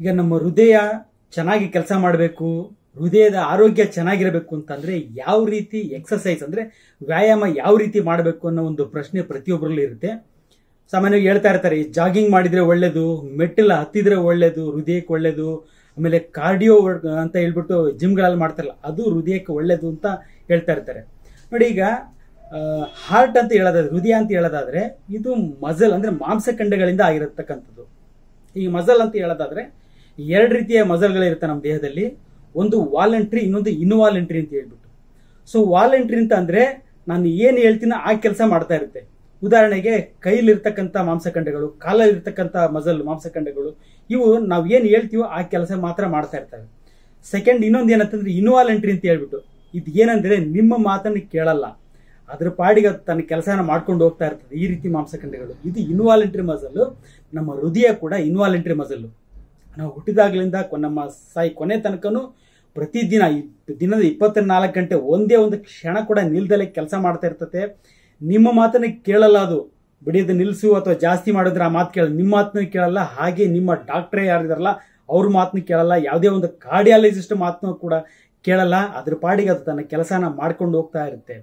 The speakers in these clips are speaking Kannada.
ಈಗ ನಮ್ಮ ಹೃದಯ ಚೆನ್ನಾಗಿ ಕೆಲಸ ಮಾಡಬೇಕು, ಹೃದಯದ ಆರೋಗ್ಯ ಚೆನ್ನಾಗಿರಬೇಕು ಅಂತಂದ್ರೆ ಯಾವ ರೀತಿ ಎಕ್ಸಸೈಸ್ ಅಂದ್ರೆ ವ್ಯಾಯಾಮ ಯಾವ ರೀತಿ ಮಾಡಬೇಕು ಅನ್ನೋ ಒಂದು ಪ್ರಶ್ನೆ ಪ್ರತಿಯೊಬ್ಬರಲ್ಲೂ ಇರುತ್ತೆ. ಸಾಮಾನ್ಯವಾಗಿ ಹೇಳ್ತಾ ಇರ್ತಾರೆ ಜಾಗಿಂಗ್ ಮಾಡಿದ್ರೆ ಒಳ್ಳೇದು, ಮೆಟ್ಟಿಲ ಹತ್ತಿದ್ರೆ ಒಳ್ಳೇದು, ಹೃದಯಕ್ಕೆ ಒಳ್ಳೇದು, ಆಮೇಲೆ ಕಾರ್ಡಿಯೋ ಅಂತ ಹೇಳ್ಬಿಟ್ಟು ಜಿಮ್ಗಳಲ್ಲಿ ಮಾಡ್ತಾರಲ್ಲ, ಅದು ಹೃದಯಕ್ಕೆ ಒಳ್ಳೇದು ಅಂತ ಹೇಳ್ತಾ ಇರ್ತಾರೆ. ನೋಡಿ ಈಗ ಹಾರ್ಟ್ ಅಂತ ಹೇಳೋದಾದ್ರೆ, ಹೃದಯ ಅಂತ ಹೇಳೋದಾದ್ರೆ ಇದು ಮಜಲ್ ಅಂದ್ರೆ ಮಾಂಸಖಂಡಗಳಿಂದ ಆಗಿರತಕ್ಕಂಥದ್ದು. ಈ ಮಜಲ್ ಅಂತ ಹೇಳೋದಾದ್ರೆ ಎರಡು ರೀತಿಯ ಮಸಲ್ಗಳಿರುತ್ತೆ ನಮ್ಮ ದೇಹದಲ್ಲಿ. ಒಂದು ವಾಲಂಟ್ರಿ, ಇನ್ನೊಂದು ಇನ್ವಾಲಂಟ್ರಿ ಅಂತ ಹೇಳ್ಬಿಟ್ಟು. ಸೊ ವಾಲಂಟ್ರಿ ಅಂತ ಅಂದ್ರೆ ನಾನು ಏನು ಹೇಳ್ತೀನೋ ಆ ಕೆಲಸ ಮಾಡ್ತಾ ಇರುತ್ತೆ. ಉದಾಹರಣೆಗೆ ಕೈಲಿರ್ತಕ್ಕಂಥ ಮಾಂಸಖಂಡಗಳು, ಕಾಲಲ್ಲಿರ್ತಕ್ಕಂಥ ಮಸಲ್ ಮಾಂಸಖಂಡಗಳು, ಇವು ನಾವು ಏನು ಹೇಳ್ತೀವೋ ಆ ಕೆಲಸ ಮಾತ್ರ ಮಾಡ್ತಾ ಇರ್ತವೆ. ಸೆಕೆಂಡ್ ಇನ್ನೊಂದು ಏನಂತಂದ್ರೆ ಇನ್ವಾಲಂಟ್ರಿ ಅಂತ ಹೇಳ್ಬಿಟ್ಟು. ಇದು ಏನಂದ್ರೆ ನಿಮ್ಮ ಮಾತನ್ನು ಕೇಳಲ್ಲ. ಅದ್ರ ಪಾಡಿಗೆ ಅದು ತನ್ನ ಕೆಲಸನ ಮಾಡ್ಕೊಂಡು ಹೋಗ್ತಾ ಇರ್ತದೆ ಈ ರೀತಿ ಮಾಂಸಖಂಡಗಳು. ಇದು ಇನ್ವಾಲಂಟ್ರಿ ಮಸಲ್ ನಮ್ಮ ಹೃದಯ ಕೂಡ ಇನ್ವಾಲಂಟ್ರಿ ಮಜಲ್ಲು. ನಾವು ಹುಟ್ಟಿದಾಗಲಿಂದ ನಮ್ಮ ಸಾಯಿ ಕೊನೆ ತನಕನೂ ಪ್ರತಿದಿನ ದಿನದ ಇಪ್ಪತ್ನಾಲ್ಕು ಗಂಟೆ ಒಂದೇ ಒಂದು ಕ್ಷಣ ಕೂಡ ನಿಲ್ದಲೆ ಕೆಲಸ ಮಾಡ್ತಾ ಇರ್ತತೆ. ನಿಮ್ಮ ಮಾತನ್ನ ಕೇಳಲ್ಲ ಅದು. ಬಿಡಿಯೋದು ನಿಲ್ಲಿಸು ಅಥವಾ ಜಾಸ್ತಿ ಮಾಡಿದ್ರೆ ಆ ಮಾತು ಕೇಳಲ್ಲ. ನಿಮ್ಮ ಮಾತನ್ನು ಕೇಳಲ್ಲ. ಹಾಗೆ ನಿಮ್ಮ ಡಾಕ್ಟ್ರೇ ಯಾರಿದಾರಲ್ಲ ಅವ್ರ ಮಾತನ್ನು ಕೇಳಲ್ಲ. ಯಾವುದೇ ಒಂದು ಕಾರ್ಡಿಯಾಲಜಿಸ್ಟ್ ಮಾತನ್ನು ಕೂಡ ಕೇಳಲ್ಲ. ಅದ್ರ ಪಾಡಿಗೆ ಅದು ತನ್ನ ಕೆಲಸನ ಮಾಡ್ಕೊಂಡು ಹೋಗ್ತಾ ಇರುತ್ತೆ.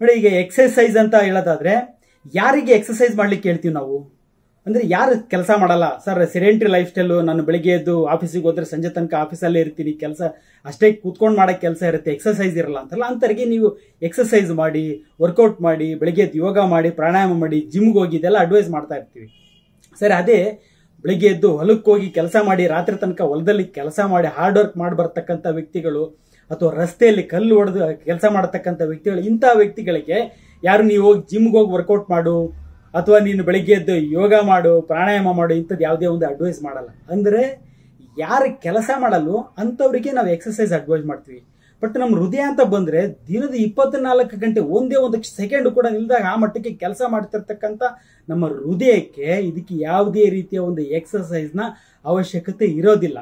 ನೋಡಿ, ಈಗ ಎಕ್ಸಸೈಸ್ ಅಂತ ಹೇಳೋದಾದ್ರೆ, ಯಾರಿಗೆ ಎಕ್ಸಸೈಸ್ ಮಾಡ್ಲಿಕ್ಕೆ ಹೇಳ್ತೀವಿ ನಾವು? ಅಂದ್ರೆ ಯಾರು ಕೆಲಸ ಮಾಡಲ್ಲ. ಸರ್ ಸೆಡೆಂಟ್ರಿ ಲೈಫ್ ಸ್ಟೈಲು ನಾನು ಬೆಳಿಗ್ಗೆ ಎದ್ದು ಆಫೀಸಿಗೆ ಹೋದ್ರೆ ಸಂಜೆ ತನಕ ಆಫೀಸಲ್ಲೇ ಇರ್ತೀನಿ. ಕೆಲಸ ಅಷ್ಟೇ ಕೂತ್ಕೊಂಡು ಮಾಡೋ ಕೆಲಸ ಇರುತ್ತೆ. ಎಕ್ಸಸೈಸ್ ಇರಲ್ಲ ಅಂತಲ್ಲ. ಅಂತರಿಗೆ ನೀವು ಎಕ್ಸಸೈಸ್ ಮಾಡಿ ವರ್ಕೌಟ್ ಮಾಡಿ, ಬೆಳಿಗ್ಗೆ ಎದ್ದು ಯೋಗ ಮಾಡಿ, ಪ್ರಾಣಾಯಾಮ ಮಾಡಿ ಜಿಮ್ಗೆ ಹೋಗಿ ಇದೆಲ್ಲ ಅಡ್ವೈಸ್ ಮಾಡ್ತಾ ಇರ್ತೀವಿ. ಸರಿ, ಅದೇ ಬೆಳಿಗ್ಗೆ ಎದ್ದು ಹೊಲಕ್ಕೆ ಹೋಗಿ ಕೆಲಸ ಮಾಡಿ, ರಾತ್ರಿ ತನಕ ಹೊಲದಲ್ಲಿ ಕೆಲಸ ಮಾಡಿ ಹಾರ್ಡ್ ವರ್ಕ್ ಮಾಡಿ ಬರ್ತಕ್ಕಂಥ ವ್ಯಕ್ತಿಗಳು ಅಥವಾ ರಸ್ತೆಯಲ್ಲಿ ಕಲ್ಲು ಹೊಡೆದು ಕೆಲಸ ಮಾಡತಕ್ಕಂಥ ವ್ಯಕ್ತಿಗಳು, ಇಂಥ ವ್ಯಕ್ತಿಗಳಿಗೆ ಯಾರು ನೀವು ಹೋಗಿ ಜಿಮ್ಗೆ ಹೋಗಿ ವರ್ಕೌಟ್ ಮಾಡು ಅಥವಾ ನೀನು ಬೆಳಿಗ್ಗೆ ಎದ್ದು ಯೋಗ ಮಾಡು, ಪ್ರಾಣಾಯಾಮ ಮಾಡು, ಇಂಥದ್ದು ಯಾವುದೇ ಒಂದು ಅಡ್ವೈಸ್ ಮಾಡಲ್ಲ. ಅಂದರೆ ಯಾರು ಕೆಲಸ ಮಾಡಲ್ಲೋ ಅಂಥವ್ರಿಗೆ ನಾವು ಎಕ್ಸಸೈಸ್ ಅಡ್ವೈಸ್ ಮಾಡ್ತೀವಿ. ಬಟ್ ನಮ್ಮ ಹೃದಯ ಅಂತ ಬಂದರೆ ದಿನದ ಇಪ್ಪತ್ನಾಲ್ಕು ಗಂಟೆ ಒಂದೇ ಒಂದು ಸೆಕೆಂಡ್ ಕೂಡ ನಿಲ್ದಾಗ ಆ ಮಟ್ಟಕ್ಕೆ ಕೆಲಸ ಮಾಡ್ತಿರ್ತಕ್ಕಂಥ ನಮ್ಮ ಹೃದಯಕ್ಕೆ ಇದಕ್ಕೆ ಯಾವುದೇ ರೀತಿಯ ಒಂದು ಎಕ್ಸಸೈಸ್ನ ಅವಶ್ಯಕತೆ ಇರೋದಿಲ್ಲ.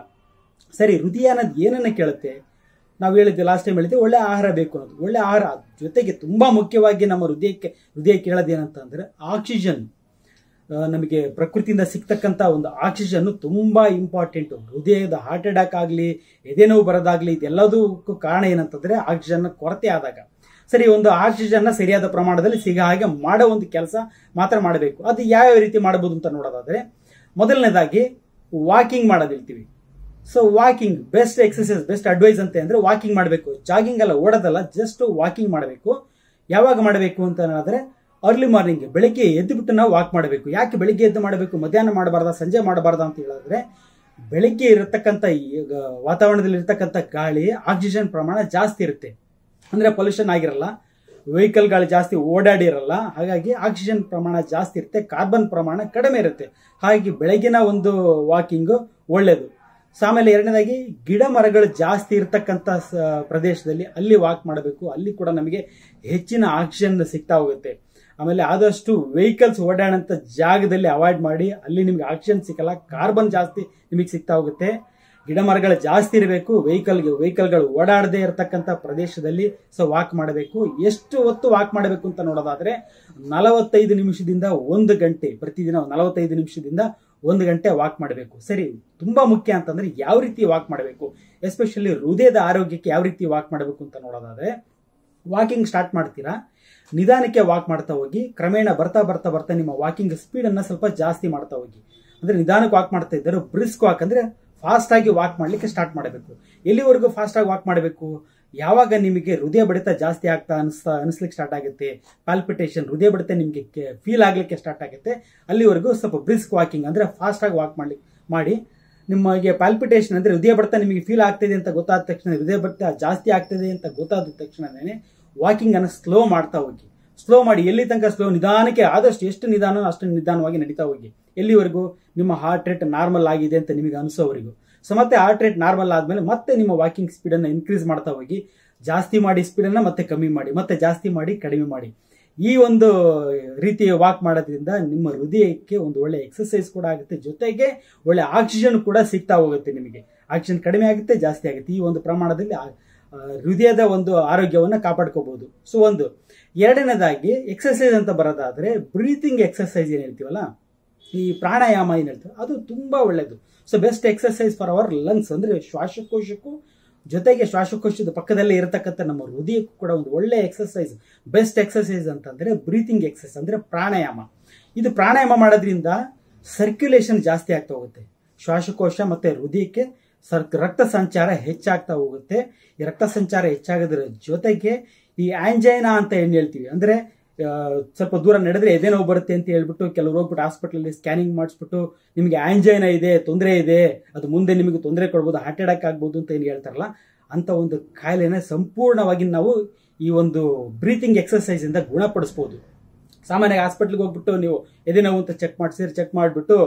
ಸರಿ, ಹೃದಯ ಅನ್ನೋದು ಏನನ್ನ ಕೇಳುತ್ತೆ? ನಾವು ಹೇಳಿದ್ವಿ ಲಾಸ್ಟ್ ಟೈಮ್ ಹೇಳಿದ್ವಿ ಒಳ್ಳೆ ಆಹಾರ ಬೇಕು ಅನ್ನೋದು. ಒಳ್ಳೆ ಆಹಾರ ಜೊತೆಗೆ ತುಂಬಾ ಮುಖ್ಯವಾಗಿ ನಮ್ಮ ಹೃದಯಕ್ಕೆ, ಹೃದಯ ಕೇಳೋದೇನಂತಂದ್ರೆ ಆಕ್ಸಿಜನ್ ನಮಗೆ ಪ್ರಕೃತಿಯಿಂದ ಸಿಗ್ತಕ್ಕಂಥ ಒಂದು ಆಕ್ಸಿಜನ್ನು ತುಂಬ ಇಂಪಾರ್ಟೆಂಟು ಹೃದಯದ ಹಾರ್ಟ್ ಅಟ್ಯಾಕ್ ಆಗಲಿ ಎದೆನೋವು ಬರೋದಾಗ್ಲಿ, ಇದೆಲ್ಲದಕ್ಕೂ ಕಾರಣ ಏನಂತಂದರೆ ಆಕ್ಸಿಜನ್ನ ಕೊರತೆ ಆದಾಗ. ಸರಿ, ಒಂದು ಆಕ್ಸಿಜನ್ನ ಸರಿಯಾದ ಪ್ರಮಾಣದಲ್ಲಿ ಸಿಗ ಹಾಗೆ ಮಾಡೋ ಒಂದು ಕೆಲಸ ಮಾತ್ರ ಮಾಡಬೇಕು. ಅದು ಯಾವ್ಯಾವ ರೀತಿ ಮಾಡ್ಬೋದು ಅಂತ ನೋಡೋದಾದರೆ, ಮೊದಲನೇದಾಗಿ walking ಮಾಡೋದಿರ್ತೀವಿ so walking best exercise best advice ಅಂತ ಅಂದ್ರೆ ವಾಕಿಂಗ್ ಮಾಡಬೇಕು. ಜಾಗಿಂಗ್ ಅಲ್ಲ, ಓಡೋದಲ್ಲ ಜಸ್ಟ್ ವಾಕಿಂಗ್ ಮಾಡಬೇಕು. ಯಾವಾಗ ಮಾಡಬೇಕು ಅಂತ ಹೇಳಿದ್ರೆ ಅರ್ಲಿ ಮಾರ್ನಿಂಗ್ ಬೆಳಿಗ್ಗೆ ಎದ್ದು ಬಿಟ್ಟು ನಾವು ವಾಕ್ ಮಾಡಬೇಕು. ಯಾಕೆ ಬೆಳಿಗ್ಗೆ ಎದ್ದು ಮಾಡಬೇಕು? ಮಧ್ಯಾಹ್ನ ಮಾಡಬಾರ್ದ, ಸಂಜೆ ಮಾಡಬಾರ್ದ ಅಂತ ಹೇಳಿದ್ರೆ, ಬೆಳಿಗ್ಗೆ ಇರತಕ್ಕಂಥ ವಾತಾವರಣದಲ್ಲಿ ಇರತಕ್ಕಂಥ ಗಾಳಿ ಆಕ್ಸಿಜನ್ ಪ್ರಮಾಣ ಜಾಸ್ತಿ ಇರುತ್ತೆ. ಅಂದ್ರೆ ಪೊಲ್ಯೂಷನ್ ಆಗಿರಲ್ಲ ವೆಹಿಕಲ್ ಗಾಳಿ ಜಾಸ್ತಿ ಓಡಾಡಿರಲ್ಲ ಹಾಗಾಗಿ ಆಕ್ಸಿಜನ್ ಪ್ರಮಾಣ ಜಾಸ್ತಿ ಇರುತ್ತೆ ಕಾರ್ಬನ್ ಪ್ರಮಾಣ ಕಡಿಮೆ ಇರುತ್ತೆ. ಹಾಗಾಗಿ ಬೆಳಗಿನ ಒಂದು ವಾಕಿಂಗ್ ಒಳ್ಳೇದು. ಸೊ ಆಮೇಲೆ ಎರಡನೇದಾಗಿ ಗಿಡ ಮರಗಳು ಜಾಸ್ತಿ ಇರತಕ್ಕಂಥ ಪ್ರದೇಶದಲ್ಲಿ ಅಲ್ಲಿ ವಾಕ್ ಮಾಡಬೇಕು. ಅಲ್ಲಿ ಕೂಡ ನಮಗೆ ಹೆಚ್ಚಿನ ಆಕ್ಸಿಜನ್ ಸಿಗ್ತಾ ಹೋಗುತ್ತೆ. ಆಮೇಲೆ ಆದಷ್ಟು ವೆಹಿಕಲ್ಸ್ ಓಡಾಡೋಂಥ ಜಾಗದಲ್ಲಿ ಅವಾಯ್ಡ್ ಮಾಡಿ, ಅಲ್ಲಿ ನಿಮಗೆ ಆಕ್ಸಿಜನ್ ಸಿಕ್ಕಲ್ಲ ಕಾರ್ಬನ್ ಜಾಸ್ತಿ ನಿಮಗೆ ಸಿಗ್ತಾ ಹೋಗುತ್ತೆ. ಗಿಡ ಮರಗಳು ಜಾಸ್ತಿ ಇರಬೇಕು ವೆಹಿಕಲ್ಗೆ ವೆಹಿಕಲ್ಗಳು ಓಡಾಡದೇ ಇರತಕ್ಕಂಥ ಪ್ರದೇಶದಲ್ಲಿ ಸೊ ವಾಕ್ ಮಾಡಬೇಕು. ಎಷ್ಟು ಹೊತ್ತು ವಾಕ್ ಮಾಡಬೇಕು ಅಂತ ನೋಡೋದಾದ್ರೆ ನಲವತ್ತೈದು ನಿಮಿಷದಿಂದ ಒಂದು ಗಂಟೆ, ಪ್ರತಿದಿನ ನಲವತ್ತೈದು ನಿಮಿಷದಿಂದ ಒಂದು ಗಂಟೆ ವಾಕ್ ಮಾಡಬೇಕು. ಸರಿ, ತುಂಬಾ ಮುಖ್ಯ ಅಂತಂದ್ರೆ ಯಾವ ರೀತಿ ವಾಕ್ ಮಾಡಬೇಕು? ಎಸ್ಪೆಷಲಿ ಹೃದಯದ ಆರೋಗ್ಯಕ್ಕೆ ಯಾವ ರೀತಿ ವಾಕ್ ಮಾಡಬೇಕು ಅಂತ ನೋಡೋದಾದ್ರೆ ವಾಕಿಂಗ್ ಸ್ಟಾರ್ಟ್ ಮಾಡ್ತೀರಾ? ನಿಧಾನಕ್ಕೆ ವಾಕ್ ಮಾಡ್ತಾ ಹೋಗಿ, ಕ್ರಮೇಣ ಬರ್ತಾ ಬರ್ತಾ ಬರ್ತಾ ನಿಮ್ಮ ವಾಕಿಂಗ್ ಸ್ಪೀಡ್ ಅನ್ನ ಸ್ವಲ್ಪ ಜಾಸ್ತಿ ಮಾಡ್ತಾ ಹೋಗಿ. ಅಂದ್ರೆ ನಿಧಾನಕ್ಕೆ ವಾಕ್ ಮಾಡ್ತಾ ಇದ್ದರೆ ಬ್ರಿಸ್ಕ್ ವಾಕ್ ಅಂದ್ರೆ ಫಾಸ್ಟ್ ಆಗಿ ವಾಕ್ ಮಾಡ್ಲಿಕ್ಕೆ ಸ್ಟಾರ್ಟ್ ಮಾಡಬೇಕು. ಎಲ್ಲಿವರೆಗೂ ಫಾಸ್ಟ್ ಆಗಿ ವಾಕ್ ಮಾಡಬೇಕು? ಯಾವಾಗ ನಿಮಗೆ ಹೃದಯ ಬಡಿತ ಜಾಸ್ತಿ ಆಗ್ತಾ ಅನಿಸ್ತಾ, ಅನಿಸ್ಲಿಕ್ಕೆ ಸ್ಟಾರ್ಟ್ ಆಗುತ್ತೆ ಪಾಲ್ಪಿಟೇಷನ್ ಹೃದಯ ಬಡಿತ ನಿಮಗೆ ಫೀಲ್ ಆಗಲಿಕ್ಕೆ ಸ್ಟಾರ್ಟ್ ಆಗುತ್ತೆ, ಅಲ್ಲಿವರೆಗೂ ಸ್ವಲ್ಪ ಬ್ರಿಸ್ಕ್ ವಾಕಿಂಗ್ ಅಂದರೆ ಫಾಸ್ಟ್ ಆಗಿ ವಾಕ್ ಮಾಡ್ಲಿಕ್ಕೆ ಮಾಡಿ. ನಿಮಗೆ ಪಾಲ್ಪಿಟೇಷನ್ ಅಂದರೆ ಹೃದಯ ಬಡಿತ ನಿಮಗೆ ಫೀಲ್ ಆಗ್ತಿದೆ ಅಂತ ಗೊತ್ತಾದ ತಕ್ಷಣ, ಹೃದಯ ಬಡಿತ ಜಾಸ್ತಿ ಆಗ್ತಿದೆ ಅಂತ ಗೊತ್ತಾದ ತಕ್ಷಣನೇ ವಾಕಿಂಗನ್ನು ಸ್ಲೋ ಮಾಡ್ತಾ ಹೋಗಿ. ಸ್ಲೋ ಮಾಡಿ, ಎಲ್ಲಿ ತನಕ ಸ್ಲೋ ನಿಧಾನಕ್ಕೆ ಆದಷ್ಟು ಎಷ್ಟು ನಿಧಾನ ಅಷ್ಟು ನಿಧಾನವಾಗಿ ನಡೀತಾ ಹೋಗಿ. ಎಲ್ಲಿವರೆಗೂ ನಿಮ್ಮ ಹಾರ್ಟ್ ರೇಟ್ ನಾರ್ಮಲ್ ಆಗಿದೆ ಅಂತ ನಿಮಗೆ ಅನಿಸೋವರೆಗೂ ಸೊ ಮತ್ತೆ ಹಾರ್ಟ್ ರೇಟ್ ನಾರ್ಮಲ್ ಆದ್ಮೇಲೆ ಮತ್ತೆ ನಿಮ್ಮ ವಾಕಿಂಗ್ ಸ್ಪೀಡ್ ಅನ್ನು ಇನ್ಕ್ರೀಸ್ ಮಾಡ್ತಾ ಹೋಗಿ, ಜಾಸ್ತಿ ಮಾಡಿ ಸ್ಪೀಡ್ ಅನ್ನ ಮತ್ತೆ ಕಮ್ಮಿ ಮಾಡಿ, ಮತ್ತೆ ಜಾಸ್ತಿ ಮಾಡಿ ಕಡಿಮೆ ಮಾಡಿ. ಈ ಒಂದು ರೀತಿಯ ವಾಕ್ ಮಾಡೋದ್ರಿಂದ ನಿಮ್ಮ ಹೃದಯಕ್ಕೆ ಒಂದು ಒಳ್ಳೆ ಎಕ್ಸರ್ಸೈಸ್ ಕೂಡ ಆಗುತ್ತೆ. ಜೊತೆಗೆ ಒಳ್ಳೆ ಆಕ್ಸಿಜನ್ ಕೂಡ ಸಿಗ್ತಾ ಹೋಗುತ್ತೆ ನಿಮಗೆ. ಆಕ್ಸಿಜನ್ ಕಡಿಮೆ ಆಗುತ್ತೆ, ಜಾಸ್ತಿ ಆಗುತ್ತೆ. ಈ ಒಂದು ಪ್ರಮಾಣದಲ್ಲಿ ಹೃದಯದ ಒಂದು ಆರೋಗ್ಯವನ್ನು ಕಾಪಾಡ್ಕೋಬಹುದು. ಸೊ ಒಂದು. ಎರಡನೇದಾಗಿ ಎಕ್ಸಸೈಸ್ ಅಂತ ಬರೋದಾದ್ರೆ ಬ್ರೀತಿಂಗ್ ಎಕ್ಸಸೈಸ್ ಏನ್ ಹೇಳ್ತೀವಲ್ಲ? ಈ ಪ್ರಾಣಾಯಾಮ ಏನು ಹೇಳ್ತಾರೆ ಅದು ತುಂಬ ಒಳ್ಳೆಯದು so best exercise for our lungs ಅಂದರೆ ಶ್ವಾಸಕೋಶಕ್ಕೂ ಜೊತೆಗೆ ಶ್ವಾಸಕೋಶದ ಪಕ್ಕದಲ್ಲೇ ಇರತಕ್ಕಂಥ ನಮ್ಮ ಹೃದಯಕ್ಕೂ ಕೂಡ ಒಂದು ಒಳ್ಳೆ ಎಕ್ಸರ್ಸೈಸ್ ಬೆಸ್ಟ್ ಎಕ್ಸರ್ಸೈಸ್ ಅಂತಂದರೆ ಬ್ರೀತಿಂಗ್ ಎಕ್ಸರ್ಸೈಸ್ ಅಂದರೆ ಪ್ರಾಣಾಯಾಮ. ಇದು ಪ್ರಾಣಾಯಾಮ ಮಾಡೋದ್ರಿಂದ ಸರ್ಕ್ಯುಲೇಷನ್ ಜಾಸ್ತಿ ಆಗ್ತಾ ಹೋಗುತ್ತೆ. ಶ್ವಾಸಕೋಶ ಮತ್ತು ಹೃದಯಕ್ಕೆ ಸರ್ಕ್ ರಕ್ತ ಸಂಚಾರ ಹೆಚ್ಚಾಗ್ತಾ ಹೋಗುತ್ತೆ. ಈ ರಕ್ತ ಸಂಚಾರ ಹೆಚ್ಚಾಗೋದ್ರ ಜೊತೆಗೆ ಈ ಆಂಜೈನಾ ಅಂತ ಏನು ಹೇಳ್ತೀವಿ. ಅಂದರೆ ಸ್ವಲ್ಪ ದೂರ ನಡೆದ್ರೆ ಎದೆ ನೋವು ಬರುತ್ತೆ ಅಂತ ಹೇಳ್ಬಿಟ್ಟು ಕೆಲವರು ಹೋಗ್ಬಿಟ್ಟು ಹಾಸ್ಪಿಟಲಲ್ಲಿ ಸ್ಕ್ಯಾನಿಂಗ್ ಮಾಡಿಸ್ಬಿಟ್ಟು ನಿಮಗೆ ಆಂಜೈನ ಇದೆ, ತೊಂದರೆ ಇದೆ, ಅದು ಮುಂದೆ ನಿಮಗೆ ತೊಂದರೆ ಕೊಡ್ಬೋದು ಹಾರ್ಟ್ ಅಟ್ಯಾಕ್ ಆಗ್ಬೋದು ಅಂತ ಏನು ಹೇಳ್ತಾರಲ್ಲ, ಅಂತ ಒಂದು ಕಾಯಿಲೆನ ಸಂಪೂರ್ಣವಾಗಿ ನಾವು ಈ ಒಂದು ಬ್ರೀತಿಂಗ್ ಎಕ್ಸರ್ಸೈಸಿಂದ ಗುಣಪಡಿಸ್ಬೋದು. ಸಾಮಾನ್ಯವಾಗಿ ಹಾಸ್ಪಿಟ್ಲಿಗೆ ಹೋಗ್ಬಿಟ್ಟು ನೀವು ಎದೆ ನೋವು ಅಂತ ಚೆಕ್ ಮಾಡಿಸಿದ್ರೆ ಚೆಕ್ ಮಾಡಿಬಿಟ್ಟು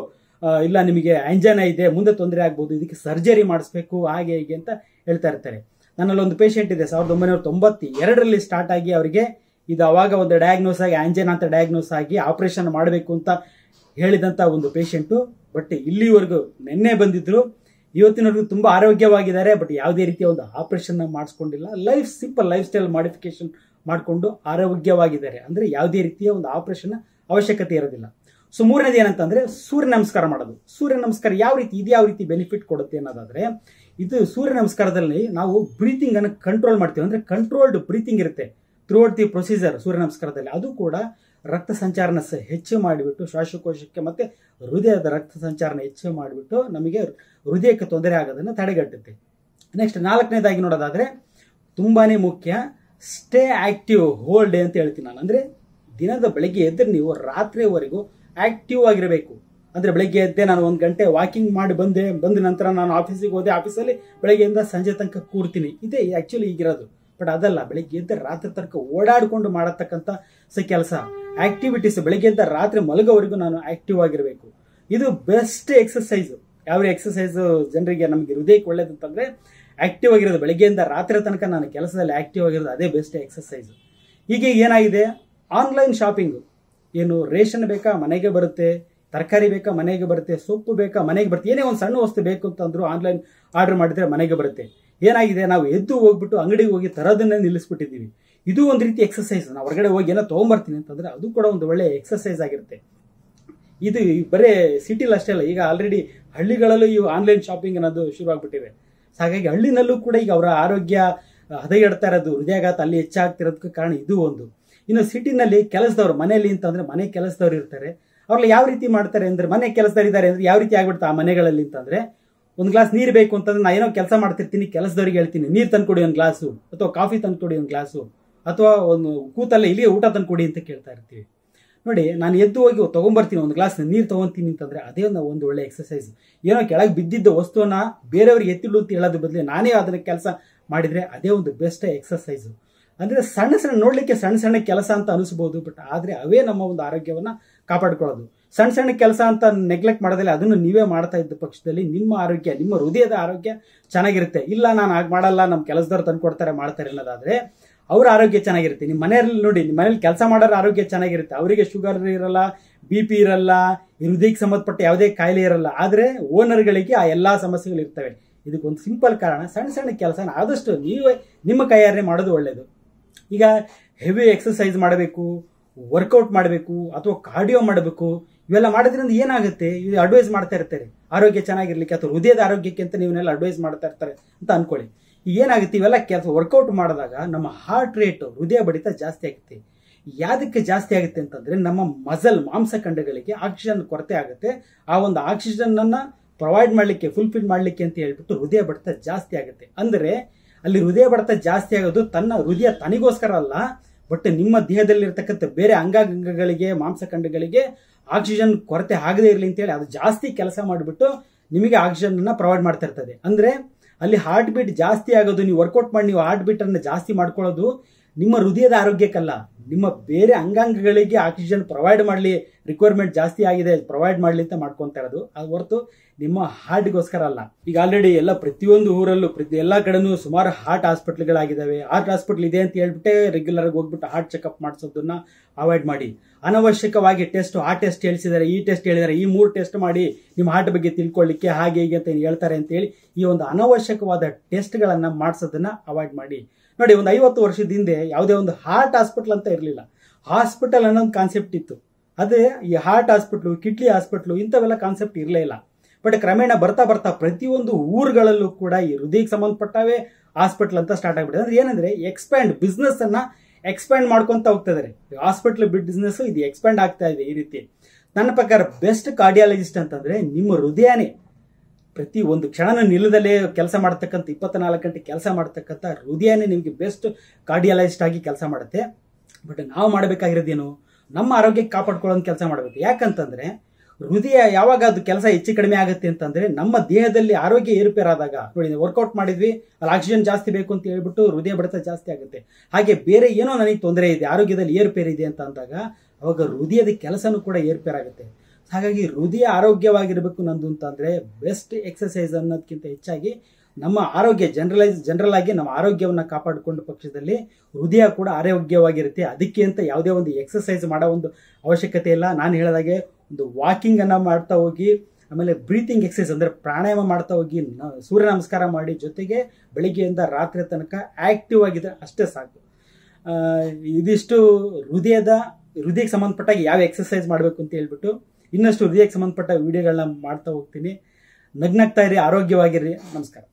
ಇಲ್ಲ ನಿಮಗೆ ಆಂಜನ ಇದೆ, ಮುಂದೆ ತೊಂದರೆ ಆಗ್ಬೋದು, ಇದಕ್ಕೆ ಸರ್ಜರಿ ಮಾಡಿಸ್ಬೇಕು, ಹಾಗೆ ಹೀಗೆ ಅಂತ ಹೇಳ್ತಾ ಇರ್ತಾರೆ. ನನ್ನಲ್ಲಿ ಒಂದು ಪೇಷಂಟ್ ಇದೆ, ಸಾವಿರದ ಒಂಬೈನೂರ ತೊಂಬತ್ತಿ ಎರಡರಲ್ಲಿ ಸ್ಟಾರ್ಟ್ ಆಗಿ ಅವರಿಗೆ ಇದು ಅವಾಗ ಒಂದು ಡಯಾಗ್ನೋಸ್ ಆಗಿ ಆಂಜೈನಾ ಅಂತ ಡಯಾಗ್ನೋಸ್ ಆಗಿ ಆಪರೇಷನ್ ಮಾಡಬೇಕು ಅಂತ ಹೇಳಿದಂಥ ಒಂದು ಪೇಷಂಟು ಬಟ್ ಇಲ್ಲಿವರೆಗೂ ನಿನ್ನೆ ಬಂದಿದ್ರು. ಇವತ್ತಿನವರೆಗೂ ತುಂಬ ಆರೋಗ್ಯವಾಗಿದ್ದಾರೆ. ಬಟ್ ಯಾವುದೇ ರೀತಿಯ ಒಂದು ಆಪರೇಷನ್ ಮಾಡಿಸ್ಕೊಂಡಿಲ್ಲ. Life simple lifestyle modification ಮಾಡಿಕೊಂಡು ಆರೋಗ್ಯವಾಗಿದ್ದಾರೆ. ಅಂದರೆ ಯಾವುದೇ ರೀತಿಯ ಒಂದು ಆಪರೇಷನ್ ಅವಶ್ಯಕತೆ ಇರೋದಿಲ್ಲ. ಸೊ ಮೂರನೇದು ಏನಂತಂದ್ರೆ ಸೂರ್ಯ ನಮಸ್ಕಾರ ಮಾಡೋದು. ಸೂರ್ಯ ನಮಸ್ಕಾರ ಯಾವ ರೀತಿ, ಇದು ಯಾವ ರೀತಿ ಬೆನಿಫಿಟ್ ಕೊಡುತ್ತೆ ಅನ್ನೋದಾದ್ರೆ, ಇದು ಸೂರ್ಯ ನಮಸ್ಕಾರದಲ್ಲಿ ನಾವು ಬ್ರೀತಿಂಗ್ ಅನ್ನು ಕಂಟ್ರೋಲ್ ಮಾಡ್ತೀವಿ. ಅಂದ್ರೆ ಕಂಟ್ರೋಲ್ಡ್ ಬ್ರೀತಿಂಗ್ ಇರುತ್ತೆ. ಥ್ರೂಔಟ್ ದಿ ಪ್ರೊಸೀಜರ್ ಸೂರ್ಯ ನಮಸ್ಕಾರದಲ್ಲಿ, ಅದು ಕೂಡ ರಕ್ತ ಸಂಚಾರನ ಹೆಚ್ಚು ಮಾಡಿಬಿಟ್ಟು, ಶ್ವಾಸಕೋಶಕ್ಕೆ ಮತ್ತೆ ಹೃದಯದ ರಕ್ತ ಸಂಚಾರನ ಹೆಚ್ಚು ಮಾಡಿಬಿಟ್ಟು ನಮಗೆ ಹೃದಯಕ್ಕೆ ತೊಂದರೆ ಆಗೋದನ್ನು ತಡೆಗಟ್ಟುತ್ತೆ. ನೆಕ್ಸ್ಟ್ ನಾಲ್ಕನೇದಾಗಿ ನೋಡೋದಾದ್ರೆ, ತುಂಬಾನೇ ಮುಖ್ಯ ಸ್ಟೇ ಆಕ್ಟಿವ್ ಹೋಲ್ ಡೇ ಅಂತ ಹೇಳ್ತೀನಿ ನಾನು. ಅಂದರೆ ದಿನದ ಬೆಳಗ್ಗೆ ಎದ್ದರೆ ನೀವು ರಾತ್ರಿವರೆಗೂ ಆಕ್ಟಿವ್ ಆಗಿರಬೇಕು. ಅಂದರೆ ಬೆಳಗ್ಗೆ ಎದ್ದೆ ನಾನು ಒಂದು ಗಂಟೆ ವಾಕಿಂಗ್ ಮಾಡಿ ಬಂದೆ, ಬಂದ ನಂತರ ನಾನು ಆಫೀಸಿಗೆ ಹೋದೆ ಆಫೀಸಲ್ಲಿ ಬೆಳಗ್ಗೆಯಿಂದ ಸಂಜೆ ತನಕ ಕೂರ್ತೀನಿ. ಇದೇ ಆ್ಯಕ್ಚುಲಿ ಈಗಿರೋದು ಬಟ್ ಅದಲ್ಲ, ಬೆಳಿಗ್ಗೆ ಎದ್ದ ರಾತ್ರಿ ತನಕ ಓಡಾಡಿಕೊಂಡು ಮಾಡತಕ್ಕಂಥ ಸ ಕೆಲಸ. ಆಕ್ಟಿವಿಟೀಸ್ ಎದ್ದ ರಾತ್ರಿ ಮಲಗೋವರೆಗೂ ನಾನು ಆಕ್ಟಿವ್ ಆಗಿರಬೇಕು. ಇದು ಬೆಸ್ಟ್ ಎಕ್ಸಸೈಸ್ ಯಾವ ಎಕ್ಸಸೈಸ್ ಜನರಿಗೆ ನಮಗೆ ಹೃದಯಕ್ಕೆ ಒಳ್ಳೇದಂತಂದ್ರೆ ಆಕ್ಟಿವ್ ಆಗಿರೋದು. ಬೆಳಗ್ಗೆಯಿಂದ ರಾತ್ರಿ ತನಕ ನಾನು ಕೆಲಸದಲ್ಲಿ ಆಕ್ಟಿವ್ ಆಗಿರೋದು ಅದೇ ಬೆಸ್ಟ್ ಎಕ್ಸಸೈಸ್ ಹೀಗೆ ಏನಾಗಿದೆ? ಆನ್ಲೈನ್ ಶಾಪಿಂಗ್ ಏನು ರೇಷನ್ ಬೇಕಾ? ಮನೆಗೆ ಬರುತ್ತೆ. ತರಕಾರಿ ಬೇಕಾ? ಮನೆಗೆ ಬರುತ್ತೆ. ಸೊಪ್ಪು ಬೇಕಾ? ಮನೆಗೆ ಬರುತ್ತೆ. ಏನೇ ಒಂದು ಸಣ್ಣ ವಸ್ತು ಬೇಕು ಅಂತಂದ್ರು ಆನ್ಲೈನ್ ಆರ್ಡರ್ ಮಾಡಿದ್ರೆ ಮನೆಗೆ ಬರುತ್ತೆ. ಏನಾಗಿದೆ? ನಾವು ಎದ್ದು ಹೋಗ್ಬಿಟ್ಟು ಅಂಗಡಿಗೆ ಹೋಗಿ ತರೋದನ್ನೇ ನಿಲ್ಲಿಸ್ಬಿಟ್ಟಿದ್ದೀವಿ. ಇದು ಒಂದು ರೀತಿ ಎಕ್ಸಸೈಸ್ ನಾವು ಹೊರಗಡೆ ಹೋಗಿ ಏನೋ ತೊಗೊಂಬರ್ತೀನಿ ಅಂತಂದ್ರೆ ಅದು ಕೂಡ ಒಂದು ಒಳ್ಳೆ ಎಕ್ಸಸೈಸ್ ಆಗಿರುತ್ತೆ. ಇದು ಬರೇ ಸಿಟಿಲಿ ಅಷ್ಟೇ ಅಲ್ಲ, ಈಗ ಆಲ್ರೆಡಿ ಹಳ್ಳಿಗಳಲ್ಲೂ ಈ ಆನ್ಲೈನ್ ಶಾಪಿಂಗ್ ಅನ್ನೋದು ಶುರು ಆಗ್ಬಿಟ್ಟಿವೆ ಹಾಗಾಗಿ ಹಳ್ಳಿನಲ್ಲೂ ಕೂಡ ಈಗ ಅವರ ಆರೋಗ್ಯ ಹದಗೆಡ್ತಾ ಇರೋದು, ಹೃದಯಾಘಾತ ಅಲ್ಲಿ ಹೆಚ್ಚಾಗ್ತಿರೋದಕ್ಕೆ ಕಾರಣ ಇದು ಒಂದು. ಇನ್ನು ಸಿಟಿನಲ್ಲಿ ಕೆಲಸದವ್ರು ಮನೆಯಲ್ಲಿ ಅಂತಂದರೆ ಮನೆ ಕೆಲಸದವ್ರು ಇರ್ತಾರೆ. ಅವ್ರಲ್ಲಿ ಯಾವ ರೀತಿ ಮಾಡ್ತಾರೆ ಅಂದರೆ ಮನೆ ಕೆಲಸದವ್ರು ಇದ್ದಾರೆ ಅಂದರೆ ಯಾವ ರೀತಿ ಆಗ್ಬಿಡ್ತಾ ಆ ಮನೆಗಳಲ್ಲಿ ಅಂತಂದ್ರೆ ಒಂದು ಗ್ಲಾಸ್ ನೀರು ಬೇಕು ಅಂತಂದ್ರೆ ನಾನು ಏನೋ ಕೆಲಸ ಮಾಡ್ತಿರ್ತೀನಿ, ಕೆಲಸದವ್ರಿಗೆ ಹೇಳ್ತೀನಿ. ನೀರು ತಂದುಕೊಡಿ ಒಂದು ಗ್ಲಾಸು, ಅಥವಾ ಕಾಫಿ ತಂದುಕೊಡಿ ಒಂದು ಗ್ಲಾಸು, ಅಥವಾ ಒಂದು ಕೂತಲ್ಲೇ ಇಲ್ಲಿ ಊಟ ತಂದುಕೊಡಿ ಅಂತ ಕೇಳ್ತಾ ಇರ್ತೀವಿ. ನೋಡಿ, ನಾನು ಎದ್ದು ಹೋಗಿ ತೊಗೊಂಬರ್ತೀನಿ, ಒಂದು ಗ್ಲಾಸ್ ನೀರು ತೊಗೊತೀನಿ ಅಂತಂದ್ರೆ ಅದೇ ಒಂದು ಒಂದು ಒಳ್ಳೆ ಎಕ್ಸಸೈಸ್ ಏನೋ ಕೆಳಗೆ ಬಿದ್ದಿದ್ದ ವಸ್ತುವನ್ನ ಬೇರೆಯವ್ರಿಗೆ ಎತ್ತಿಡು ಅಂತ ಹೇಳೋದ್ರ ಬದಲು ನಾನೇ ಅದನ್ನ ಕೆಲಸ ಮಾಡಿದ್ರೆ ಅದೇ ಒಂದು ಬೆಸ್ಟ್ ಎಕ್ಸಸೈಸ್ ಅಂದ್ರೆ ಸಣ್ಣ ಸಣ್ಣ ನೋಡಲಿಕ್ಕೆ ಸಣ್ಣ ಸಣ್ಣ ಕೆಲಸ ಅಂತ ಅನಿಸ್ಬೋದು ಬಟ್ ಆದರೆ ಅವೇ ನಮ್ಮ ಒಂದು ಆರೋಗ್ಯವನ್ನು ಕಾಪಾಡ್ಕೊಳ್ಳೋದು. ಸಣ್ಣ ಸಣ್ಣ ಕೆಲಸ ಅಂತ ನೆಗ್ಲೆಕ್ಟ್ ಮಾಡೋದಿಲ್ಲ ಅದನ್ನು ನೀವೇ ಮಾಡ್ತಾ ಇದ್ದ ಪಕ್ಷದಲ್ಲಿ ನಿಮ್ಮ ಆರೋಗ್ಯ, ನಿಮ್ಮ ಹೃದಯದ ಆರೋಗ್ಯ ಚೆನ್ನಾಗಿರುತ್ತೆ. ಇಲ್ಲ, ನಾನು ಹಾಗೆ ಮಾಡಲ್ಲ ನಮ್ಮ ಕೆಲಸದವ್ರು ತಂದ್ಕೊಡ್ತಾರೆ ಮಾಡ್ತಾರೆ ಅನ್ನೋದಾದರೆ ಅವ್ರ ಆರೋಗ್ಯ ಚೆನ್ನಾಗಿರುತ್ತೆ. ನಿಮ್ಮ ಮನೆಯಲ್ಲಿ ನೋಡಿ, ನಿಮ್ಮ ಮನೇಲಿ ಕೆಲಸ ಮಾಡೋರ ಆರೋಗ್ಯ ಚೆನ್ನಾಗಿರುತ್ತೆ. ಅವರಿಗೆ ಶುಗರ್ ಇರಲ್ಲ ಬಿ ಪಿ ಇರಲ್ಲ, ಹೃದಯಕ್ಕೆ ಸಂಬಂಧಪಟ್ಟ ಯಾವುದೇ ಕಾಯಿಲೆ ಇರಲ್ಲ. ಆದರೆ ಓನರ್ಗಳಿಗೆ ಆ ಎಲ್ಲ ಸಮಸ್ಯೆಗಳು ಇರ್ತವೆ. ಇದಕ್ಕೊಂದು ಸಿಂಪಲ್ ಕಾರಣ, ಸಣ್ಣ ಸಣ್ಣ ಕೆಲಸನ ಆದಷ್ಟು ನೀವೇ ನಿಮ್ಮ ಕೈಯಾರೆ ಮಾಡೋದು ಒಳ್ಳೆಯದು ಈಗ ಹೆವಿ ಎಕ್ಸಸೈಸ್ ಮಾಡಬೇಕು ವರ್ಕೌಟ್ ಮಾಡಬೇಕು, ಅಥವಾ ಕಾರ್ಡಿಯೋ ಮಾಡಬೇಕು, ಇವೆಲ್ಲ ಮಾಡೋದ್ರಿಂದ ಏನಾಗುತ್ತೆ? ಇದು ಅಡ್ವೈಸ್ ಮಾಡ್ತಾ ಇರ್ತಾರೆ. ಆರೋಗ್ಯ ಚೆನ್ನಾಗಿರ್ಲಿಕ್ಕೆ ಅಥವಾ ಹೃದಯದ ಆರೋಗ್ಯಕ್ಕೆ ಅಂತ ನೀವನ್ನೆಲ್ಲ ಅಡ್ವೈಸ್ ಮಾಡ್ತಾ ಇರ್ತಾರೆ ಅಂತ ಅನ್ಕೊಳ್ಳಿ. ಏನಾಗುತ್ತೆ? ಇವೆಲ್ಲ ಕೆಲಸ ವರ್ಕೌಟ್ ಮಾಡಿದಾಗ ನಮ್ಮ ಹಾರ್ಟ್ ರೇಟ್ ಹೃದಯ ಬಡಿತ ಜಾಸ್ತಿ ಆಗುತ್ತೆ. ಯಾದಕ್ಕೆ ಜಾಸ್ತಿ ಆಗುತ್ತೆ ಅಂತಂದ್ರೆ ನಮ್ಮ ಮಸಲ್ ಮಾಂಸಖಂಡಗಳಿಗೆ ಆಕ್ಸಿಜನ್ ಕೊರತೆ ಆಗುತ್ತೆ. ಆ ಒಂದು ಆಕ್ಸಿಜನ್ ಅನ್ನ ಪ್ರೊವೈಡ್ ಮಾಡಲಿಕ್ಕೆ ಫುಲ್ಫಿಲ್ ಮಾಡಲಿಕ್ಕೆ ಅಂತ ಹೇಳ್ಬಿಟ್ಟು ಹೃದಯ ಬಡಿತ ಜಾಸ್ತಿ ಆಗುತ್ತೆ. ಅಂದ್ರೆ ಅಲ್ಲಿ ಹೃದಯ ಬಡಿತ ಜಾಸ್ತಿ ಆಗೋದು ತನ್ನ ಹೃದಯ ತನಿಗೋಸ್ಕರ ಅಲ್ಲ, ಬಟ್ ನಿಮ್ಮ ದೇಹದಲ್ಲಿರ್ತಕ್ಕಂಥ ಬೇರೆ ಅಂಗಾಂಗಗಳಿಗೆ, ಮಾಂಸಖಂಡಗಳಿಗೆ ಆಕ್ಸಿಜನ್ ಕೊರತೆ ಆಗದೇ ಇರಲಿ ಅಂತೇಳಿ ಅದು ಜಾಸ್ತಿ ಕೆಲಸ ಮಾಡಿಬಿಟ್ಟು ನಿಮಗೆ ಆಕ್ಸಿಜನ್ ಅನ್ನ ಪ್ರೊವೈಡ್ ಮಾಡ್ತಾ ಇರ್ತದೆ. ಅಂದ್ರೆ ಅಲ್ಲಿ ಹಾರ್ಟ್ ಬೀಟ್ ಜಾಸ್ತಿ ಆಗೋದು, ನೀವು ವರ್ಕೌಟ್ ಮಾಡಿ ನೀವು ಹಾರ್ಟ್ ಬೀಟ್ ಅನ್ನು ಜಾಸ್ತಿ ಮಾಡ್ಕೊಳ್ಳೋದು ನಿಮ್ಮ ಹೃದಯದ ಆರೋಗ್ಯಕ್ಕಲ್ಲ, ನಿಮ್ಮ ಬೇರೆ ಅಂಗಾಂಗಗಳಿಗೆ ಆಕ್ಸಿಜನ್ ಪ್ರೊವೈಡ್ ಮಾಡಲಿ ರಿಕ್ವೈರ್ಮೆಂಟ್ ಜಾಸ್ತಿ ಆಗಿದೆ ಪ್ರೊವೈಡ್ ಮಾಡಲಿ ಅಂತ ಮಾಡ್ಕೊತಾ ಇರೋದು. ಅದು ಹೊರತು ನಿಮ್ಮ ಹಾರ್ಟ್ಗೋಸ್ಕರ ಅಲ್ಲ. ಈಗ ಆಲ್ರೆಡಿ ಎಲ್ಲ ಪ್ರತಿಯೊಂದು ಊರಲ್ಲೂ, ಪ್ರತಿ ಎಲ್ಲ ಕಡೆನೂ ಸುಮಾರು ಹಾರ್ಟ್ ಹಾಸ್ಪಿಟ್ಲ್ಗಳಾಗಿದ್ದಾವೆ ಹಾರ್ಟ್ ಹಾಸ್ಪಿಟ್ಲ್ ಇದೆ ಅಂತ ಹೇಳ್ಬಿಟ್ಟೆ ರೆಗ್ಯುಲರ್ ಆಗಿ ಹೋಗ್ಬಿಟ್ಟು ಹಾರ್ಟ್ ಚೆಕಪ್ ಮಾಡಿಸೋದನ್ನ ಅವಾಯ್ಡ್ ಮಾಡಿ. ಅನವಶ್ಯಕವಾಗಿ ಟೆಸ್ಟ್ ಆ ಟೆಸ್ಟ್ ಹೇಳಿಸಿದ್ದಾರೆ ಈ ಟೆಸ್ಟ್ ಹೇಳಿದ್ದಾರೆ ಈ ಮೂರು ಟೆಸ್ಟ್ ಮಾಡಿ ನಿಮ್ಮ ಹಾರ್ಟ್ ಬಗ್ಗೆ ತಿಳ್ಕೊಳ್ಳಿಕ್ಕೆ ಹಾಗೆ ಹೀಗೆ ಅಂತ ಹೇಳ್ತಾರೆ ಅಂತೇಳಿ ಈ ಒಂದು ಅನವಶ್ಯಕವಾದ ಟೆಸ್ಟ್ಗಳನ್ನು ಮಾಡಿಸೋದನ್ನ ಅವಾಯ್ಡ್ ಮಾಡಿ. ನೋಡಿ, ಒಂದು ಐವತ್ತು ವರ್ಷದ ಹಿಂದೆ ಯಾವುದೇ ಒಂದು ಹಾರ್ಟ್ ಹಾಸ್ಪಿಟ್ಲ್ ಅಂತ ಇರಲಿಲ್ಲ. ಹಾಸ್ಪಿಟಲ್ ಅನ್ನೋ ಒಂದು ಕಾನ್ಸೆಪ್ಟ್ ಇತ್ತು. ಅದೇ ಈ ಹಾರ್ಟ್ ಹಾಸ್ಪಿಟ್ಲು ಕಿಡ್ಲಿ ಹಾಸ್ಪಿಟ್ಲು ಇಂಥವೆಲ್ಲ ಕಾನ್ಸೆಪ್ಟ್ ಇರಲೇ ಇಲ್ಲ. ಬಟ್ ಕ್ರಮೇಣ ಬರ್ತಾ ಬರ್ತಾ ಪ್ರತಿಯೊಂದು ಊರುಗಳಲ್ಲೂ ಕೂಡ ಈ ಹೃದಯಕ್ಕೆ ಸಂಬಂಧಪಟ್ಟವೇ ಹಾಸ್ಪಿಟ್ಲ್ ಅಂತ ಸ್ಟಾರ್ಟ್ ಆಗಿಬಿಟ್ಟಿದೆ. ಅಂದ್ರೆ ಏನಂದ್ರೆ ಎಕ್ಸ್ಪ್ಯಾಂಡ್ ಬಿಸ್ನೆಸ್ ಅನ್ನ ಎಕ್ಸ್ಪ್ಯಾಂಡ್ ಮಾಡ್ಕೊಂತ ಹೋಗ್ತಾ ಇದಾರೆ. ಹಾಸ್ಪಿಟ್ಲ್ ಬಿಸ್ನೆಸ್ ಇದು ಎಕ್ಸ್ಪ್ಯಾಂಡ್ ಆಗ್ತಾ ಇದೆ ಈ ರೀತಿ. ನನ್ನ ಪ್ರಕಾರ ಬೆಸ್ಟ್ ಕಾರ್ಡಿಯಾಲಜಿಸ್ಟ್ ಅಂತಂದ್ರೆ ನಿಮ್ಮ ಹೃದಯನೇ. ಪ್ರತಿ ಒಂದು ಕ್ಷಣನ ನಿಲ್ಲದಲ್ಲೇ ಕೆಲಸ ಮಾಡ್ತಕ್ಕಂಥ ಇಪ್ಪತ್ನಾಲ್ಕು ಗಂಟೆ ಕೆಲಸ ಮಾಡ್ತಕ್ಕಂಥ ಹೃದಯನೇ ನಿಮಗೆ ಬೆಸ್ಟ್ ಕಾರ್ಡಿಯಾಲಜಿಸ್ಟ್ ಆಗಿ ಕೆಲಸ ಮಾಡುತ್ತೆ. ಬಟ್ ನಾವು ಮಾಡಬೇಕಾಗಿರೋದೇನು? ನಮ್ಮ ಆರೋಗ್ಯಕ್ಕೆ ಕಾಪಾಡ್ಕೊಳ್ಳೋ ಕೆಲಸ ಮಾಡಬೇಕು. ಯಾಕಂತಂದ್ರೆ, ಹೃದಯ ಯಾವಾಗ ಅದು ಕೆಲಸ ಹೆಚ್ಚು ಕಡಿಮೆ ಆಗುತ್ತೆ ಅಂತಂದ್ರೆ, ನಮ್ಮ ದೇಹದಲ್ಲಿ ಆರೋಗ್ಯ ಏರುಪೇರಾದಾಗ, ನೋಡಿ ವರ್ಕೌಟ್ ಮಾಡಿದ್ವಿ, ಅಲ್ಲಿ ಆಕ್ಸಿಜನ್ ಜಾಸ್ತಿ ಬೇಕು ಅಂತ ಹೇಳ್ಬಿಟ್ಟು ಹೃದಯ ಬಡಿತ ಜಾಸ್ತಿ ಆಗುತ್ತೆ. ಹಾಗೆ ಬೇರೆ ಏನೋ ನನಗೆ ತೊಂದರೆ ಇದೆ, ಆರೋಗ್ಯದಲ್ಲಿ ಏರುಪೇರಿದೆ ಅಂತ ಅಂದಾಗ, ಅವಾಗ ಹೃದಯದ ಕೆಲಸನೂ ಕೂಡ ಏರ್ಪೇರಾಗುತ್ತೆ. ಹಾಗಾಗಿ ಹೃದಯ ಆರೋಗ್ಯವಾಗಿರಬೇಕು ನಂದು ಅಂತಂದ್ರೆ ಬೆಸ್ಟ್ ಎಕ್ಸಸೈಸ್ ಅನ್ನೋದಕ್ಕಿಂತ ಹೆಚ್ಚಾಗಿ ನಮ್ಮ ಆರೋಗ್ಯ ಜನರಲೈಸ್ ಜನರಲ್ ಆಗಿ ನಮ್ಮ ಆರೋಗ್ಯವನ್ನು ಕಾಪಾಡಿಕೊಂಡ ಪಕ್ಷದಲ್ಲಿ ಹೃದಯ ಕೂಡ ಆರೋಗ್ಯವಾಗಿರುತ್ತೆ. ಅದಕ್ಕೆ ಅಂತ ಯಾವುದೇ ಒಂದು ಎಕ್ಸಸೈಸ್ ಮಾಡೋ ಒಂದು ಅವಶ್ಯಕತೆ ಇಲ್ಲ. ನಾನು ಹೇಳಿದಾಗೆ ಒಂದು ವಾಕಿಂಗ್ ಅನ್ನ ಮಾಡ್ತಾ ಹೋಗಿ, ಆಮೇಲೆ ಬ್ರೀತಿಂಗ್ ಎಕ್ಸಸೈಸ್ ಅಂದ್ರೆ ಪ್ರಾಣಾಯಾಮ ಮಾಡ್ತಾ ಹೋಗಿ ಸೂರ್ಯ ನಮಸ್ಕಾರ ಮಾಡಿ ಜೊತೆಗೆ ಬೆಳಿಗ್ಗೆಯಿಂದ ರಾತ್ರಿ ತನಕ ಆ್ಯಕ್ಟಿವ್ ಆಗಿದ್ರೆ ಅಷ್ಟೇ ಸಾಕು. ಇದಿಷ್ಟು ಹೃದಯದ, ಹೃದಯಕ್ಕೆ ಸಂಬಂಧಪಟ್ಟಾಗಿ ಯಾವ ಎಕ್ಸಸೈಸ್ ಮಾಡಬೇಕು ಅಂತ ಹೇಳ್ಬಿಟ್ಟು ಇನ್ನಷ್ಟು ಹೃದಯಕ್ಕೆ ಸಂಬಂಧಪಟ್ಟ ವಿಡಿಯೋಗಳನ್ನ ಮಾಡ್ತಾ ಹೋಗ್ತೀನಿ. ನಗ್ನಗ್ತಾ ಇರಿ ಆರೋಗ್ಯವಾಗಿರ್ರಿ. ನಮಸ್ಕಾರ.